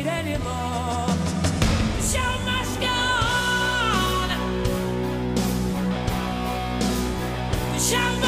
it anymore. The show must go on. The show